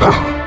啊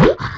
Huh?